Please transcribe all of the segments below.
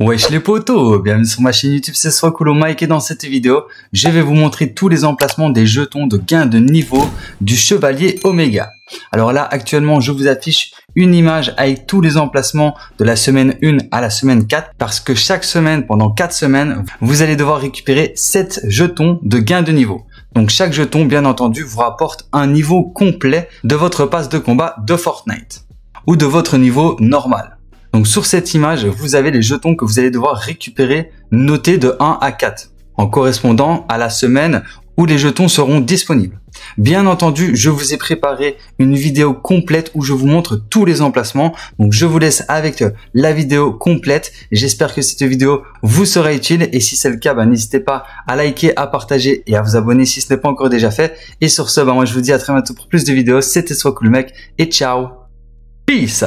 Wesh les potos, bienvenue sur ma chaîne YouTube, c'est Swakolo Mike et dans cette vidéo, je vais vous montrer tous les emplacements des jetons de gain de niveau du chevalier Omega. Alors là, actuellement, je vous affiche une image avec tous les emplacements de la semaine 1 à la semaine 4 parce que chaque semaine, pendant 4 semaines, vous allez devoir récupérer 7 jetons de gain de niveau. Donc chaque jeton, bien entendu, vous rapporte un niveau complet de votre passe de combat de Fortnite ou de votre niveau normal. Donc sur cette image, vous avez les jetons que vous allez devoir récupérer notés de 1 à 4 en correspondant à la semaine où les jetons seront disponibles. Bien entendu, je vous ai préparé une vidéo complète où je vous montre tous les emplacements. Donc je vous laisse avec la vidéo complète. J'espère que cette vidéo vous sera utile et si c'est le cas, bah, n'hésitez pas à liker, à partager et à vous abonner si ce n'est pas encore déjà fait. Et sur ce, bah, moi je vous dis à très bientôt pour plus de vidéos. C'était soit cool mec et ciao. Peace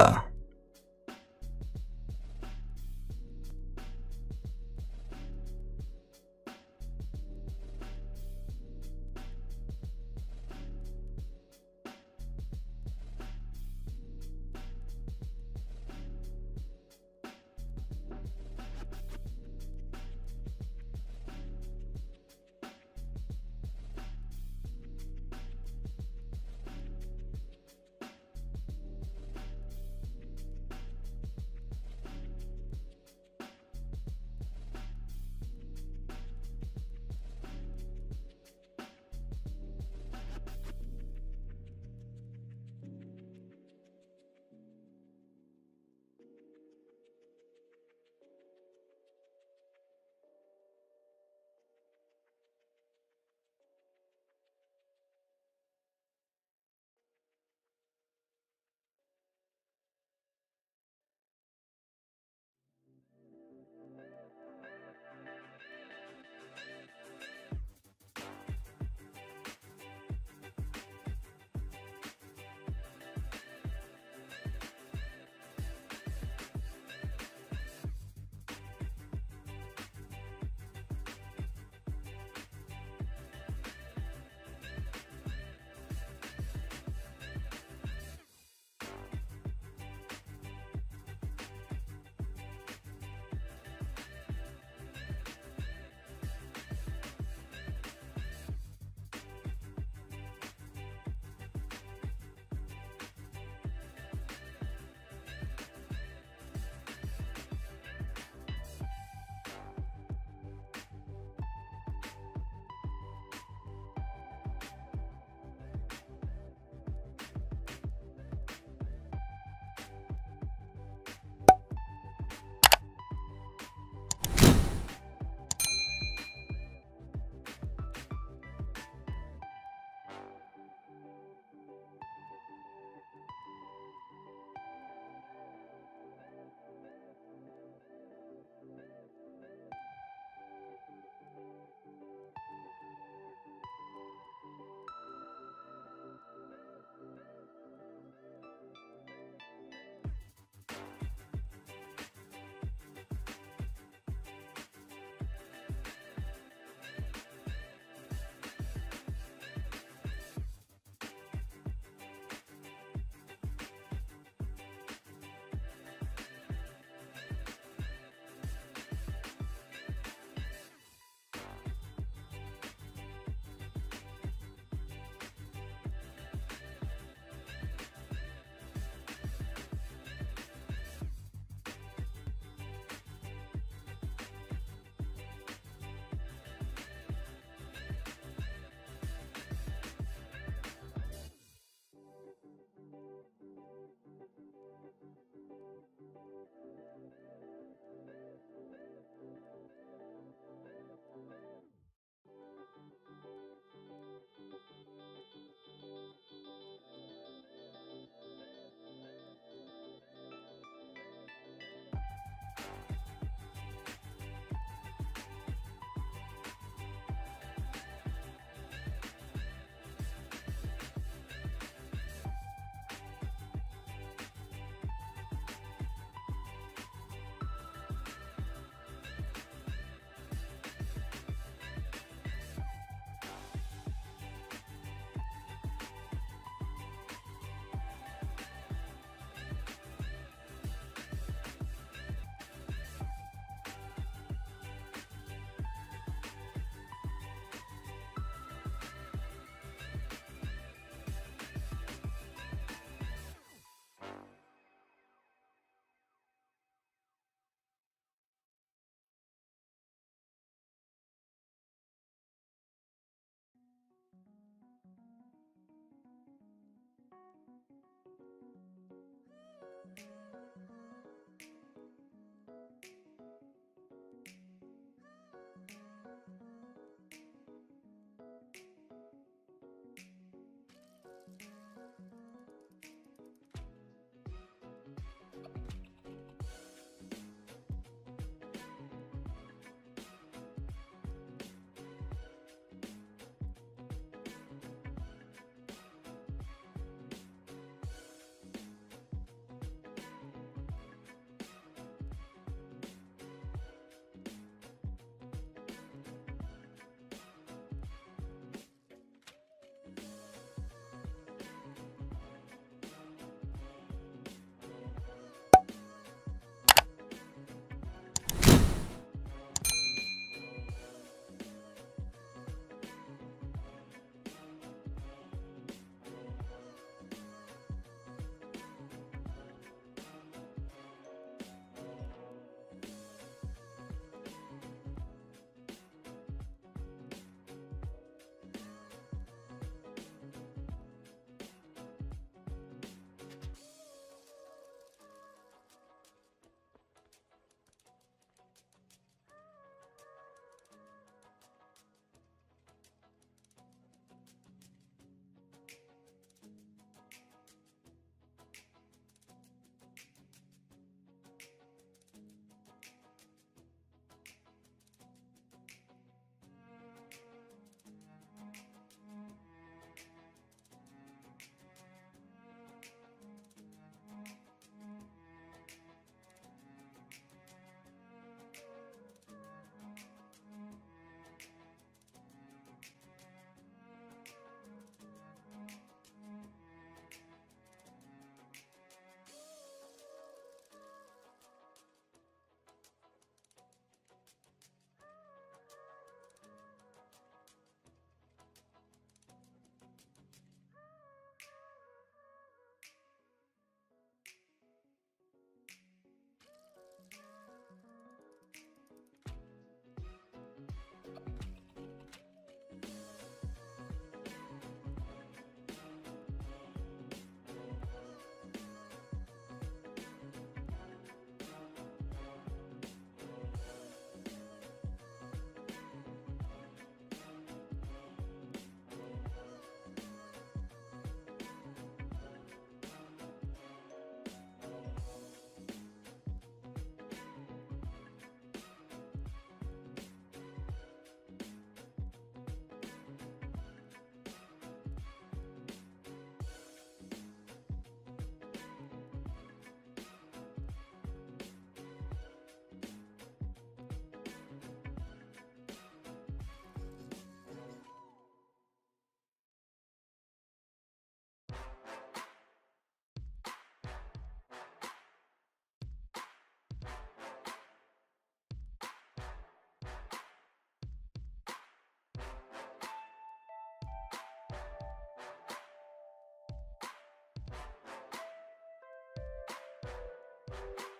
Bye.